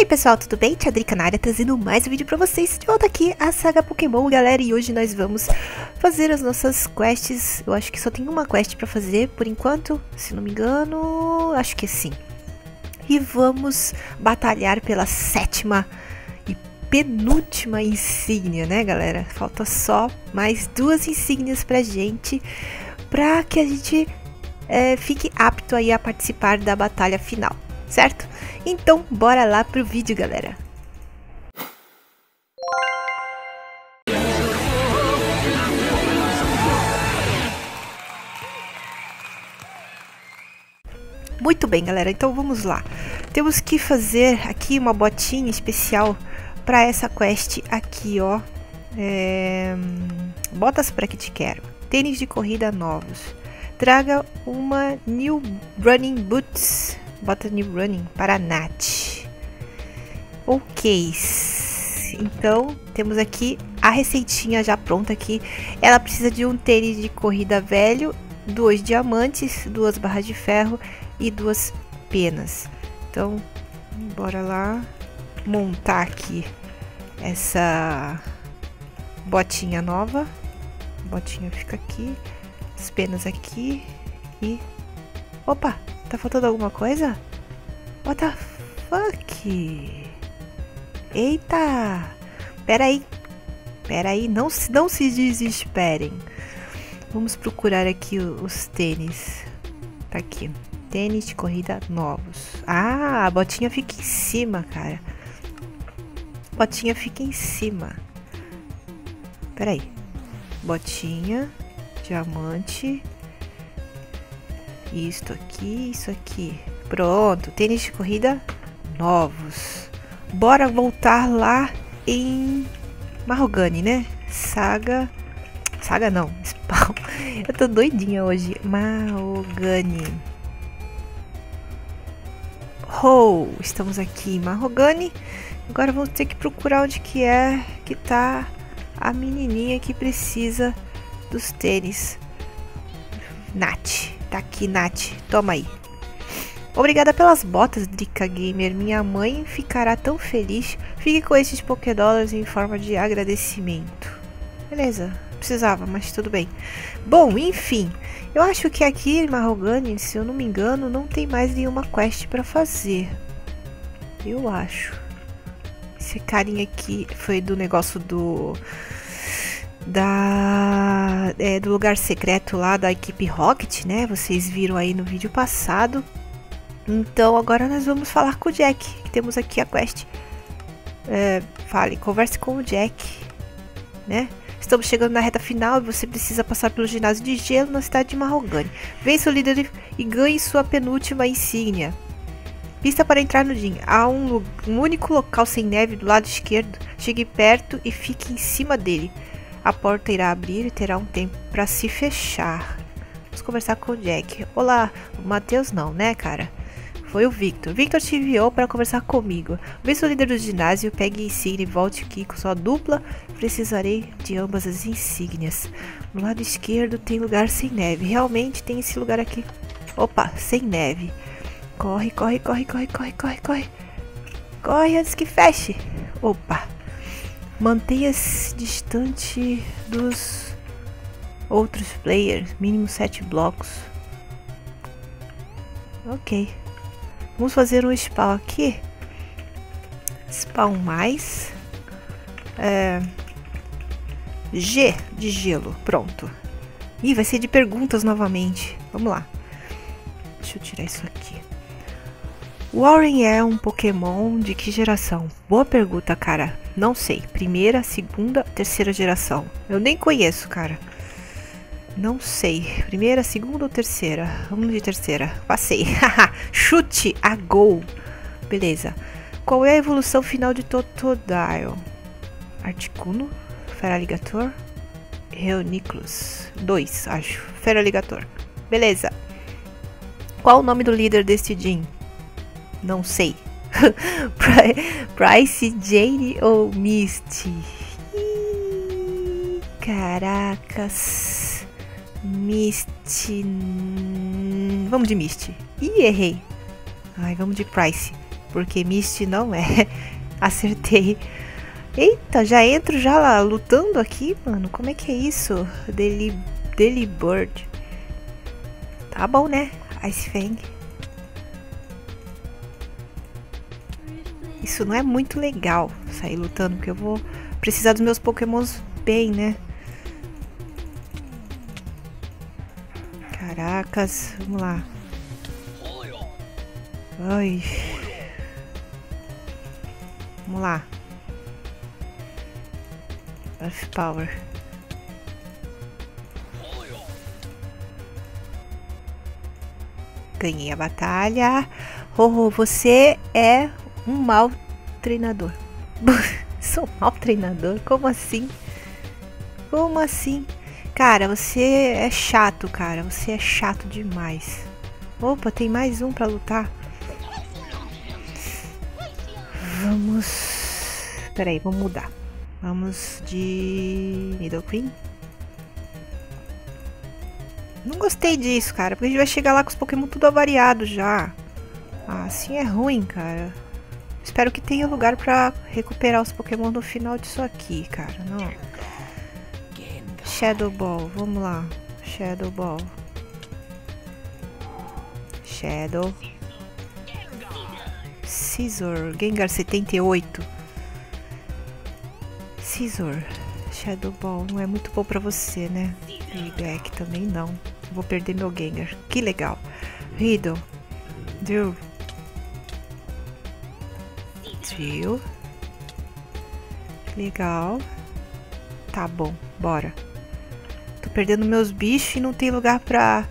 aí pessoal, tudo bem? Tia Drica na área trazendo mais um vídeo pra vocês De volta aqui a saga Pokémon, galera E hoje nós vamos fazer as nossas quests Eu acho que só tem uma quest pra fazer por enquanto Se não me engano, acho que sim E vamos batalhar pela sétima e penúltima insígnia, né galera? Falta só mais duas insígnias pra gente Pra que a gente é, fique apto aí a participar da batalha final certo? Então, bora lá pro vídeo, galera. Muito bem, galera. Então vamos lá. Temos que fazer aqui uma botinha especial para essa quest aqui, ó. É... Botas para que te quero. Tênis de corrida novos. Traga uma New Running Boots Bota New Running para Nath. Ok. Então, temos aqui a receitinha já pronta aqui. Ela precisa de um tênis de corrida velho, dois diamantes, duas barras de ferro e duas penas. Então, bora lá montar aqui essa botinha nova. A botinha fica aqui, as penas aqui e... Opa! Tá faltando alguma coisa? What the fuck? Eita! Pera aí. Pera aí, não, não se desesperem. Vamos procurar aqui os tênis. Tá aqui. Tênis de corrida novos. Ah, a botinha fica em cima, cara. Botinha fica em cima. Pera aí. Botinha, diamante, isto aqui, isso aqui. Pronto, tênis de corrida novos. Bora voltar lá em Marrogane, né? Saga. Saga não, Spawn. Eu tô doidinha hoje. Marrogane. Oh, estamos aqui em Marrogane. Agora vamos ter que procurar onde que é que tá a menininha que precisa dos tênis. Nath. Tá aqui, Nath. Toma aí. Obrigada pelas botas, Drica Gamer. Minha mãe ficará tão feliz. Fique com esses Pokédólares em forma de agradecimento. Beleza, precisava, mas tudo bem. Bom, enfim. Eu acho que aqui em se eu não me engano, não tem mais nenhuma quest para fazer. Eu acho. Esse carinha aqui foi do negócio do da é, do lugar secreto lá da equipe Rocket, né? Vocês viram aí no vídeo passado. Então agora nós vamos falar com o Jack, que temos aqui a quest. É, fale, converse com o Jack, né? Estamos chegando na reta final e você precisa passar pelo ginásio de gelo na cidade de Marrogane. Vença o líder e ganhe sua penúltima insígnia. Pista para entrar no Jin. Há um, um único local sem neve do lado esquerdo. Chegue perto e fique em cima dele. A porta irá abrir e terá um tempo para se fechar. Vamos conversar com o Jack. Olá, o Matheus não, né, cara? Foi o Victor. Victor te enviou para conversar comigo. Se o líder do ginásio pegue insígnia e volte aqui com sua dupla. Precisarei de ambas as insígnias. No lado esquerdo tem lugar sem neve. Realmente tem esse lugar aqui. Opa, sem neve. Corre, corre, corre, corre, corre, corre, corre. Corre antes que feche. Opa. Mantenha-se distante dos outros players, mínimo 7 blocos. Ok. Vamos fazer um spawn aqui. Spawn mais. É, G de gelo. Pronto. Ih, vai ser de perguntas novamente. Vamos lá. Deixa eu tirar isso aqui. Warren é um Pokémon de que geração? Boa pergunta, cara. Não sei. Primeira, segunda, terceira geração. Eu nem conheço, cara. Não sei. Primeira, segunda ou terceira? Vamos de terceira. Passei. Chute a gol. Beleza. Qual é a evolução final de Totodile? Articuno? Feraligator? Reuniclus. Dois, acho. Feraligator. Beleza. Qual o nome do líder deste Jin? Não sei. Price, Jane ou Misty? Caracas. Misty. Vamos de Misty. Ih, errei. Ai, vamos de Price. porque Misty não é. Acertei. Eita, já entro já lá lutando aqui, mano. Como é que é isso? Deli, Bird. Tá bom, né? Ice Fang. Isso não é muito legal, sair lutando, porque eu vou precisar dos meus pokémons bem, né? Caracas, vamos lá. Ai. Vamos lá. Earth Power. Ganhei a batalha. Oh, você é um mau treinador. Sou mau treinador? Como assim? Como assim? Cara, você é chato, cara. Você é chato demais. Opa, tem mais um pra lutar. Vamos... Peraí, vamos mudar. Vamos de Middle Queen. Não gostei disso, cara, porque a gente vai chegar lá com os Pokémon tudo avariado já. Ah, assim é ruim, cara. Espero que tenha lugar pra recuperar os Pokémon no final disso aqui, cara. Não. Shadow Ball, vamos lá. Shadow Ball. Shadow. Scizor, Gengar 78. Scizor, Shadow Ball, não é muito bom pra você, né? Payback também não. Vou perder meu Gengar. Que legal. Riddle. Drill. Drill. Legal. Tá bom, bora. Tô perdendo meus bichos e não tem lugar pra,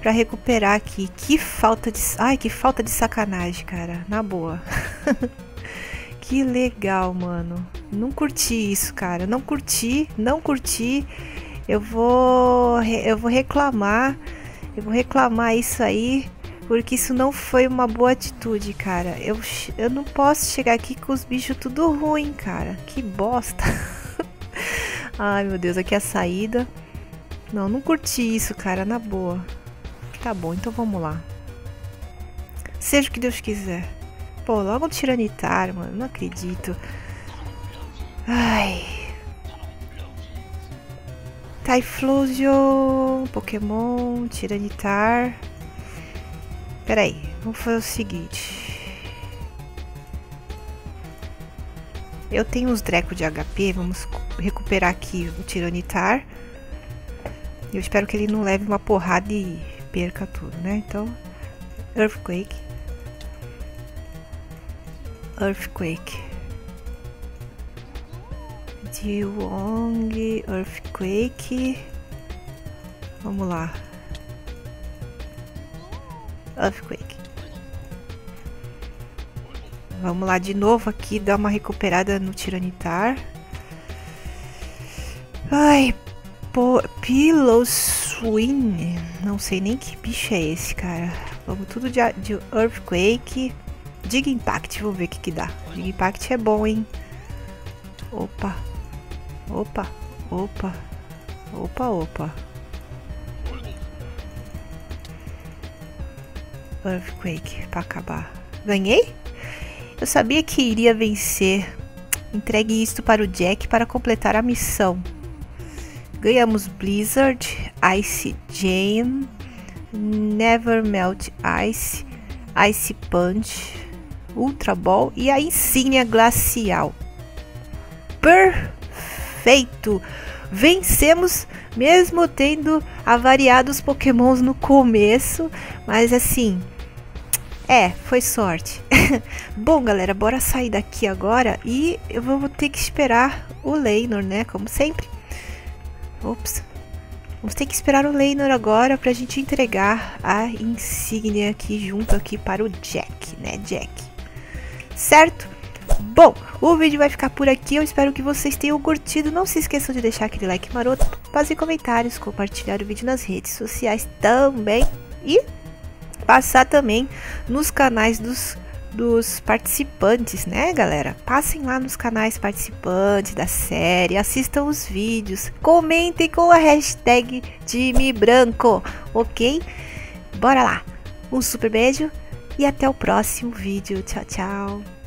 pra recuperar aqui. Que falta de... Ai, que falta de sacanagem, cara. Na boa. que legal, mano. Não curti isso, cara. Não curti, não curti. Eu vou, eu vou reclamar, eu vou reclamar isso aí, porque isso não foi uma boa atitude, cara. Eu, eu não posso chegar aqui com os bichos tudo ruim, cara. Que bosta. Ai, meu Deus, aqui é a saída. Não, não curti isso, cara, na boa. Tá bom, então vamos lá. Seja o que Deus quiser. Pô, logo um tiranitar, mano. Não acredito. Ai. Typhlosion, Pokémon, Tiranitar. Pera aí, vamos fazer o seguinte. Eu tenho uns Dreco de HP, vamos recuperar aqui o Tiranitar. Eu espero que ele não leve uma porrada e perca tudo, né? Então, Earthquake. Earthquake. Wong, Earthquake. Vamos lá. Earthquake. Vamos lá de novo aqui, dar uma recuperada no Tiranitar. Ai, Pillow Swing. Não sei nem que bicho é esse, cara. Vamos tudo de, de Earthquake. Dig Impact, vamos ver o que que dá. Dig Impact é bom, hein? Opa. Opa, opa, opa, opa. Earthquake para acabar. Ganhei? Eu sabia que iria vencer. Entregue isto para o Jack para completar a missão. Ganhamos Blizzard, Ice Jam, Never Melt Ice, Ice Punch, Ultra Ball e a insígnia glacial. Perfeito! feito. Vencemos, mesmo tendo avariado os pokémons no começo, mas assim, é, foi sorte. Bom, galera, bora sair daqui agora e eu vou ter que esperar o Leinor, né, como sempre. Ops. Vamos ter que esperar o Leinor agora pra gente entregar a insígnia aqui junto aqui para o Jack, né, Jack. Certo? Bom, o vídeo vai ficar por aqui. Eu espero que vocês tenham curtido. Não se esqueçam de deixar aquele like maroto, fazer comentários, compartilhar o vídeo nas redes sociais também. E passar também nos canais dos, dos participantes, né, galera? Passem lá nos canais participantes da série, assistam os vídeos, comentem com a hashtag time branco, ok? Bora lá! Um super beijo e até o próximo vídeo. Tchau, tchau!